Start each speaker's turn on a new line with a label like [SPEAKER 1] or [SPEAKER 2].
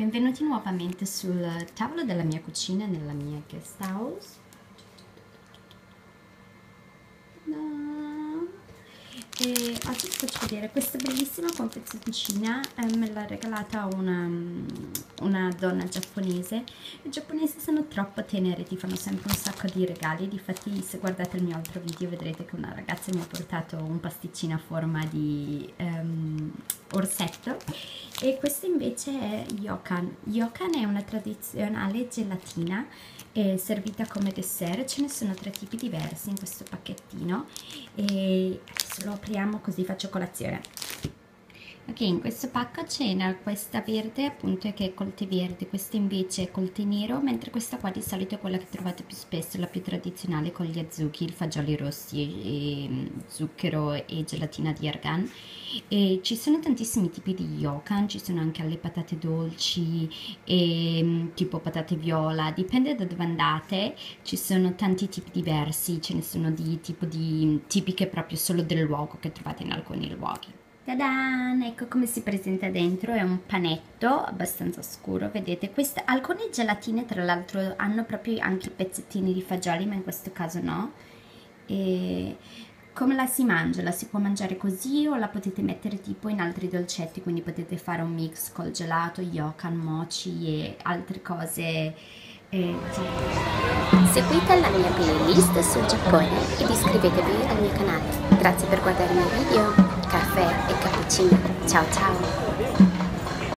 [SPEAKER 1] Benvenuti nuovamente sul tavolo della mia cucina nella mia guest house. E oggi vi faccio vedere questa bellissima confezioncina, eh, me l'ha regalata una, una donna giapponese. I giapponesi sono troppo teneri, ti fanno sempre un sacco di regali, difatti se guardate il mio altro video vedrete che una ragazza mi ha portato un pasticcino a forma di um, orsetto e questo invece è yokan. Yokan è una tradizionale gelatina è servita come dessert, ce ne sono tre tipi diversi in questo pacchettino e adesso lo apriamo così faccio colazione. Ok, in questo pacco c'è questa verde appunto che è col tè verde, questa invece è col tè nero, mentre questa qua di solito è quella che trovate più spesso, la più tradizionale con gli azucchi, i fagioli rossi, e, e zucchero e gelatina di argan. E ci sono tantissimi tipi di yokan, ci sono anche alle patate dolci, e, tipo patate viola, dipende da dove andate, ci sono tanti tipi diversi, ce ne sono di tipo di tipiche proprio solo del luogo che trovate in alcuni luoghi. Tadan! Ecco come si presenta dentro, è un panetto abbastanza scuro, vedete? Queste, alcune gelatine tra l'altro hanno proprio anche pezzettini di fagioli, ma in questo caso no. E come la si mangia? La si può mangiare così o la potete mettere tipo in altri dolcetti, quindi potete fare un mix col gelato, yokan, mochi e altre cose. Eh,
[SPEAKER 2] Seguite la mia playlist sul Giappone ed iscrivetevi al mio canale. Grazie per guardare i miei video. Xin.